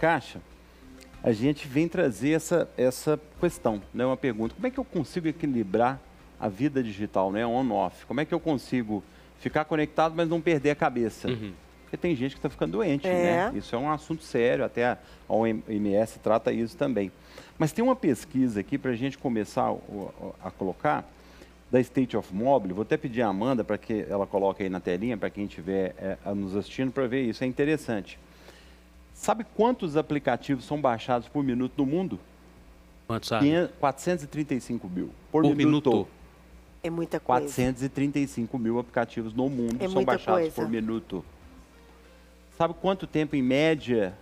Caixa, a gente vem trazer essa, essa questão, né? uma pergunta. Como é que eu consigo equilibrar a vida digital, né? on-off? Como é que eu consigo ficar conectado, mas não perder a cabeça? Uhum. Porque tem gente que está ficando doente, É. né? Isso é um assunto sério, até a OMS trata isso também. Mas tem uma pesquisa aqui para a gente começar a colocar, da State of Mobile. Vou até pedir a Amanda para que ela coloque aí na telinha, para quem estiver é, nos assistindo, para ver isso. É interessante. Sabe quantos aplicativos são baixados por minuto no mundo? Quanto sabe? 500 435 mil. Por, Por minuto. minuto. É muita coisa. 435 mil aplicativos no mundo É são baixados coisa. por minuto. Sabe quanto tempo, em média,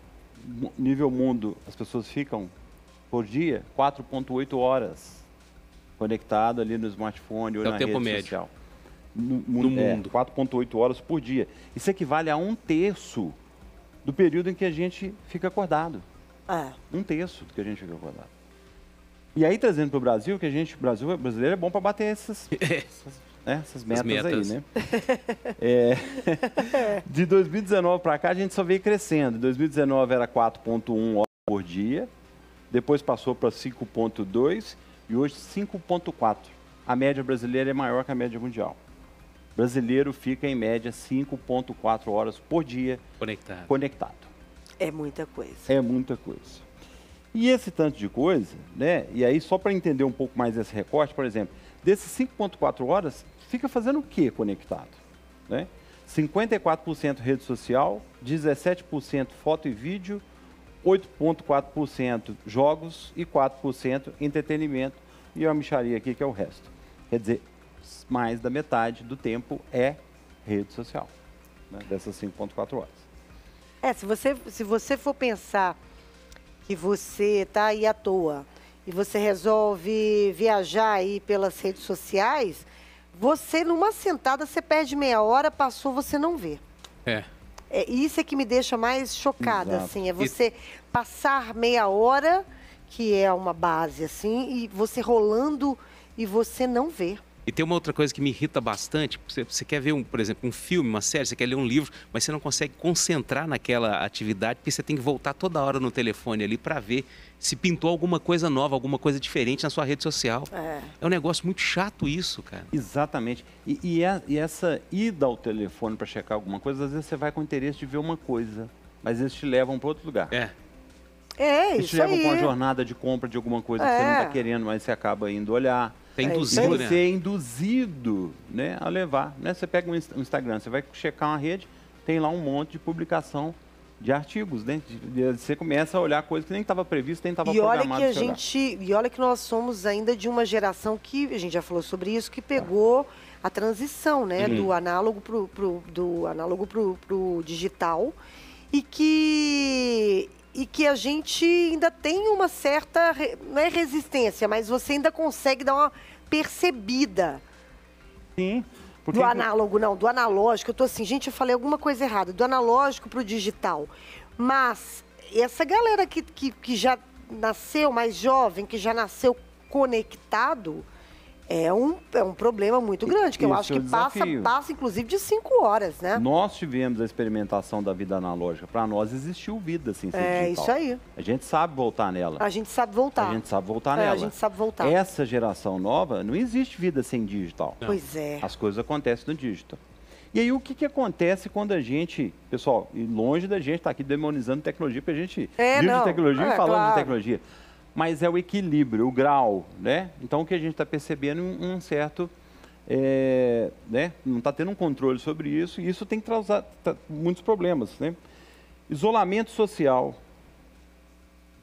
nível mundo, as pessoas ficam por dia? 4,8 horas conectado ali no smartphone ou É o na tempo rede médio. social. No, No é, mundo. 4,8 horas por dia. Isso equivale a um terço do período em que a gente fica acordado É. um terço do que a gente fica acordado. E aí, trazendo para o Brasil, que a gente, o Brasil brasileiro é bom para bater essas, essas, né, essas metas, metas. aí, né? É, de 2019 para cá, a gente só veio crescendo. Em 2019 era 4,1 horas por dia, depois passou para 5,2 e hoje 5,4. A média brasileira é maior que a média mundial. Brasileiro fica em média 5,4 horas por dia Conectado. conectado. É muita coisa. É muita coisa. E esse tanto de coisa, né? E aí, só para entender um pouco mais esse recorte, por exemplo, desses 5,4 horas, fica fazendo o que conectado? Né? 54% rede social, 17% foto e vídeo, 8,4% jogos e 4% entretenimento. E uma micharia aqui que é o resto. Quer dizer, mais da metade do tempo é rede social, né? dessas 5,4 horas. É, se você, se você for pensar que você está aí à toa e você resolve viajar aí pelas redes sociais, você numa sentada você perde meia hora, passou, você não vê. É. É, isso é que me deixa mais chocada, Exato. assim, é você passar meia hora, que é uma base, assim, e você rolando e você não vê. E tem uma outra coisa que me irrita bastante. Você, você quer ver, um, por exemplo, um filme, uma série, você quer ler um livro, mas você não consegue concentrar naquela atividade porque você tem que voltar toda hora no telefone ali para ver se pintou alguma coisa nova, alguma coisa diferente na sua rede social. É. É um negócio muito chato isso, cara. Exatamente. E, e a- e essa ida ao telefone para checar alguma coisa, às vezes você vai com interesse de ver uma coisa, mas eles te levam para outro lugar. É. É, eles te isso levam aí. para uma jornada de compra de alguma coisa que você não É. está querendo, mas você acaba indo olhar. Tá É induzido, você né? é induzido né, a levar. Né? Você pega um Inst- Instagram, você vai checar uma rede, tem lá um monte de publicação de artigos, né? De- de- Você começa a olhar coisas que nem estava previsto, nem estava E olha programado. que a você gente, e olha que nós somos ainda de uma geração que a gente já falou sobre isso, que pegou a transição, né, do análogo pro, pro- do análogo pro, pro digital e que e que a gente ainda tem uma certa não é resistência, mas você ainda consegue dar uma percebida Sim. Porque do análogo, não, do analógico. Eu tô assim, gente, eu falei alguma coisa errada. Do analógico pro digital. Mas essa galera que, que, que já nasceu mais jovem, que já nasceu conectado, é um, é um problema muito grande, que eu Isso acho é que um passa, passa, inclusive, de cinco horas, né? Nós tivemos a experimentação da vida analógica. Para nós existiu vida sem ser É, digital. isso aí. A gente sabe voltar nela. A gente sabe voltar. A gente sabe voltar É, nela. a gente sabe voltar. Essa geração nova, não existe vida sem digital. Pois é. As coisas acontecem no digital. E aí, o que, que acontece quando a gente, pessoal, e longe da gente estar aqui demonizando tecnologia, porque a gente É, vive não. de tecnologia É, e falando claro. de tecnologia. Mas é o equilíbrio, o grau, né? Então, o que a gente está percebendo um, um certo... é, né? Não está tendo um controle sobre isso, e isso tem que trazer tá- muitos problemas, né? Isolamento social,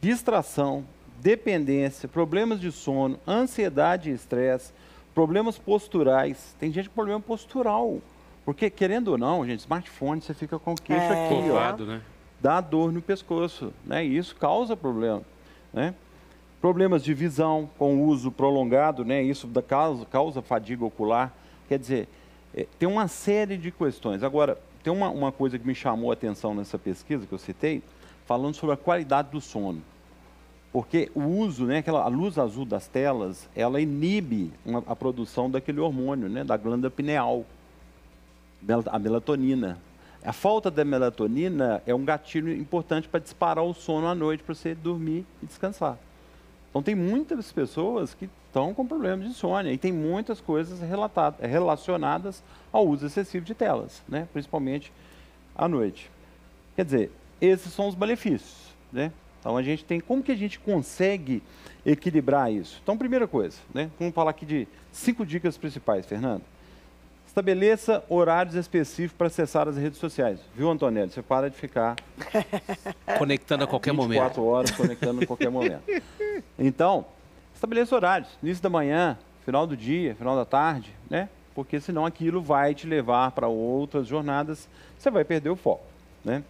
distração, dependência, problemas de sono, ansiedade e estresse, problemas posturais. Tem gente com problema postural. Porque, querendo ou não, gente, smartphone, você fica com o queixo É. aqui, ó. Né? Dá dor no pescoço, né? E isso causa problema, né? Problemas de visão com uso prolongado, né? Isso da causa, causa fadiga ocular. Quer dizer, eh, tem uma série de questões. Agora, tem uma, uma coisa que me chamou a atenção nessa pesquisa que eu citei, falando sobre a qualidade do sono. Porque o uso, né, aquela, a luz azul das telas, ela inibe uma- a produção daquele hormônio, né, da glândula pineal, a melatonina. A falta da melatonina é um gatilho importante para disparar o sono à noite, para você dormir e descansar. Então, tem muitas pessoas que estão com problemas de insônia e tem muitas coisas relacionadas ao uso excessivo de telas, né? principalmente à noite. Quer dizer, esses são os malefícios. Né? Então, a gente tem. Como que a gente consegue equilibrar isso? Então, primeira coisa, né? vamos falar aqui de cinco dicas principais, Fernando. Estabeleça horários específicos para acessar as redes sociais. Viu, Antonelli? Você para de ficar... Conectando a qualquer 24 momento. 24 horas conectando a qualquer momento. Então, estabeleça horários. Início da manhã, final do dia, final da tarde, né? Porque senão aquilo vai te levar para outras jornadas, você vai perder o foco, né?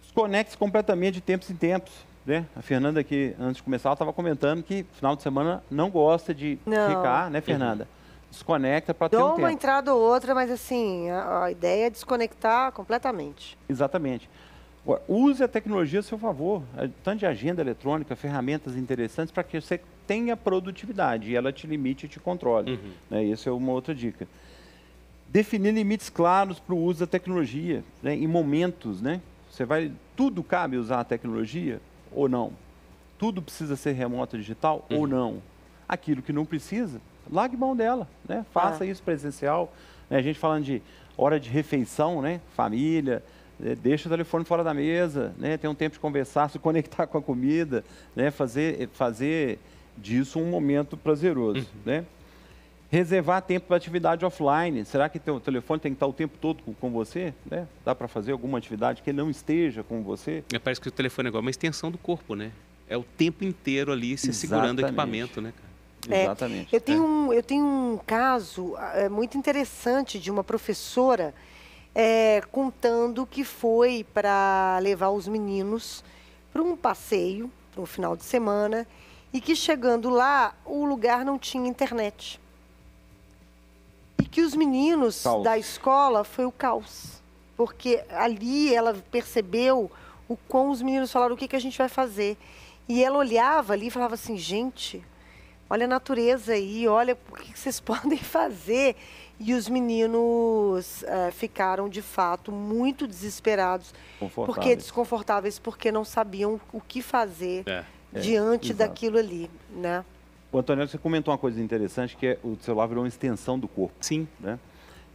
Desconecte completamente de tempos em tempos. Né? A Fernanda aqui, antes de começar, estava comentando que final de semana não gosta de não. ficar, né, Fernanda? Uhum desconecta para ter um tempo. uma entrada ou outra, mas assim, a, a, ideia é desconectar completamente. Exatamente. use a tecnologia a seu favor, tanto de agenda eletrônica, ferramentas interessantes para que você tenha produtividade e ela te limite e te controle. Uhum. Né? Isso é uma outra dica. Definir limites claros para o uso da tecnologia, né? em momentos, né? Você vai, tudo cabe usar a tecnologia ou não? Tudo precisa ser remoto digital uhum. ou não? Aquilo que não precisa, largue mão dela, né? Faça ah. isso presencial. Né? A gente falando de hora de refeição, né? Família, né? deixa o telefone fora da mesa, né? Tem um tempo de conversar, se conectar com a comida, né? Fazer, fazer disso um momento prazeroso, uhum. né? Reservar tempo para atividade offline. Será que o telefone tem que estar o tempo todo com, com você? Né? Dá para fazer alguma atividade que não esteja com você? Me parece que o telefone é igual uma extensão do corpo, né? É o tempo inteiro ali se segurando o equipamento, né, É, Exatamente. Eu tenho, é. um, eu tenho um caso é, muito interessante de uma professora é, contando que foi para levar os meninos para um passeio, para um final de semana, e que chegando lá, o lugar não tinha internet. E que os meninos caos. da escola foi o caos. Porque ali ela percebeu o quão os meninos falaram o que, que a gente vai fazer. E ela olhava ali e falava assim, gente, olha a natureza aí, olha o que vocês podem fazer. E os meninos uh, ficaram, de fato, muito desesperados. Porque desconfortáveis, porque não sabiam o que fazer é. diante é, daquilo ali, né? O Antônio, você comentou uma coisa interessante, que é o celular virou uma extensão do corpo. Sim. Né?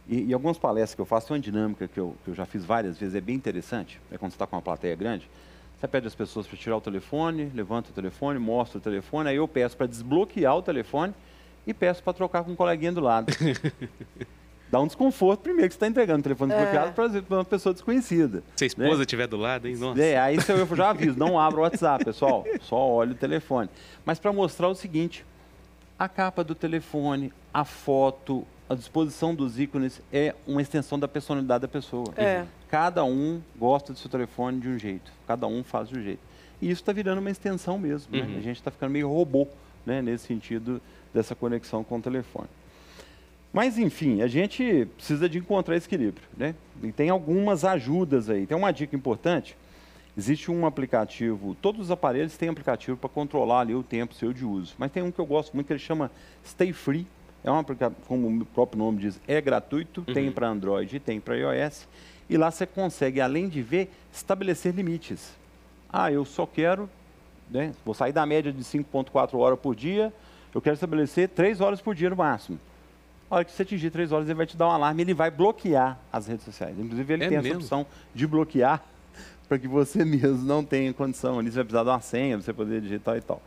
E, e algumas palestras que eu faço, tem uma dinâmica que eu, que eu já fiz várias vezes, é bem interessante, é quando você está com uma plateia grande, você pede às pessoas para tirar o telefone, levanta o telefone, mostra o telefone, aí eu peço para desbloquear o telefone e peço para trocar com um coleguinha do lado. Dá um desconforto primeiro que você está entregando o telefone é. desbloqueado para uma pessoa desconhecida. Se a esposa né? estiver do lado, hein? Nossa. É, aí eu já aviso, não abra o WhatsApp, pessoal. Só olhe o telefone. Mas para mostrar o seguinte, a capa do telefone, a foto, a disposição dos ícones é uma extensão da personalidade da pessoa. É. Cada um gosta do seu telefone de um jeito, cada um faz de um jeito. E isso está virando uma extensão mesmo. Né? Uhum. Né? A gente está ficando meio robô né? nesse sentido dessa conexão com o telefone. Mas, enfim, a gente precisa de encontrar esse equilíbrio. Né? E tem algumas ajudas aí. Tem uma dica importante. Existe um aplicativo, todos os aparelhos têm aplicativo para controlar ali o tempo seu de uso. Mas tem um que eu gosto muito que ele chama Stay Free. É um aplicativo, como o próprio nome diz, é gratuito, uhum. tem para Android e tem para iOS. E lá você consegue, além de ver, estabelecer limites. Ah, eu só quero, né, vou sair da média de 5,4 horas por dia, eu quero estabelecer 3 horas por dia no máximo. A hora que você atingir 3 horas, ele vai te dar um alarme, ele vai bloquear as redes sociais. Inclusive, ele é tem mesmo? essa opção de bloquear para que você mesmo não tenha condição. Ali você vai precisar de uma senha para você poder digitar e tal.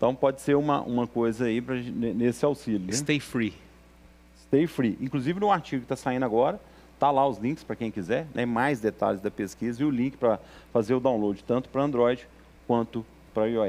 Então, pode ser uma, uma coisa aí pra, nesse auxílio. Né? Stay free. Stay free. Inclusive, no artigo que está saindo agora, Tá lá os links para quem quiser, né, mais detalhes da pesquisa e o link para fazer o download tanto para Android quanto para iOS.